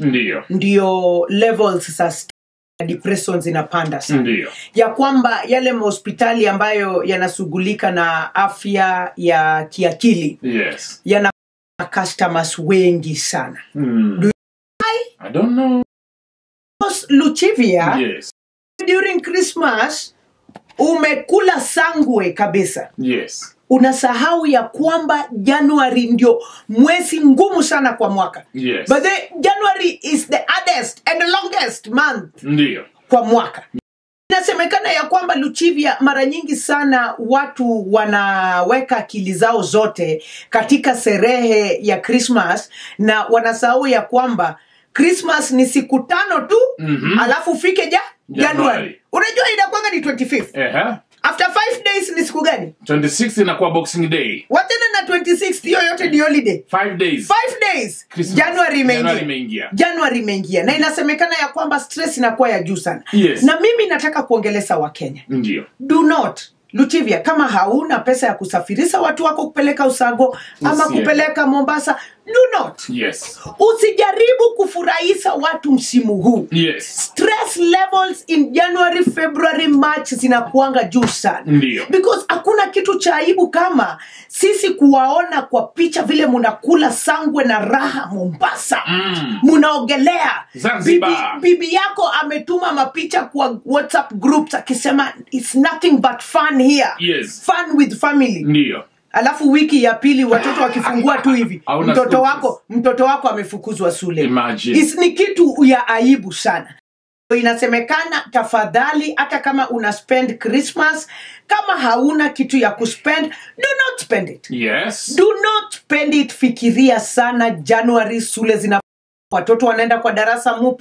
ndio ndio levels za depression zinapanda sana. Ndio ya kwamba yale mahospitali ambayo yanashughulika na afya ya kiakili yes. yana customers wengi sana. Mm. Do i don't know. Luchivia yes. during christmas umekula sangwe kabisa. Yes unasahau ya kwamba januari ndio mwezi ngumu sana kwa mwaka. Yes. But the january is the hardest and the longest month ndio. kwa mwaka. Inasemekana ya kwamba luchivia mara nyingi sana watu wanaweka akili zao zote katika serehe ya krismas na wanasahau ya kwamba krismas ni siku tano tu mm -hmm. alafu ufike ja Januari. unajua inakwanga ni 25th Uh after 5 days ni siku gani? 26 inakuwa boxing day. Wachana na 26 hiyo yote ni holiday. 5 days. 5 days. Christmas. Januari imeingia. January imeingia. Na inasemekana ya kwamba stress inakuwa ya juu sana. Yes. na mimi nataka kuongelesha wakenya ndio. Do not luchivia kama hauna pesa ya kusafirisha watu wako kupeleka usago ama yes, kupeleka mombasa do not. Yes. Usijaribu kufurahisha watu msimu huu. Yes. Stress levels in january february march zinakuanga juu sana. Ndio because hakuna kitu cha aibu kama sisi kuwaona kwa picha vile munakula sangwe na raha mombasa. Mm. munaogelea. Zanzibar. bibi, bibi yako ametuma mapicha kwa whatsapp groups akisema its nothing but fun here. Yes. Fun with family. Ndio alafu wiki ya pili watoto wakifungua tu hivi mtoto wako mtoto wako amefukuzwa shule. Ni kitu ya aibu sana inasemekana tafadhali hata kama una spend christmas kama hauna kitu ya kuspend do not spend it. Yes. Do not spend it. Fikiria sana january sule zina watoto wanaenda kwa darasa mup